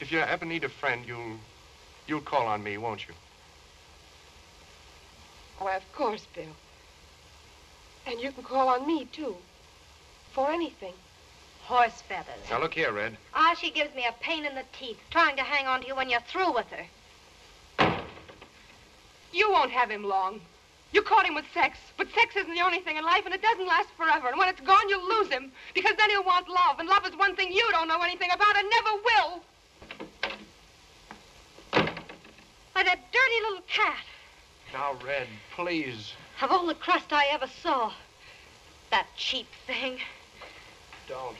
If you ever need a friend, you'll you'll call on me, won't you? Why, of course, Bill. And you can call on me, too. For anything. Horse feathers. Now look here, Red. Ah, she gives me a pain in the teeth, trying to hang on to you when you're through with her. You won't have him long. You caught him with sex, but sex isn't the only thing in life, and it doesn't last forever. And when it's gone, you'll lose him, because then he'll want love, and love is one thing you don't know anything about and never will. Why, that dirty little cat. Now, Red, please. Of all the crust I ever saw. That cheap thing. Don't.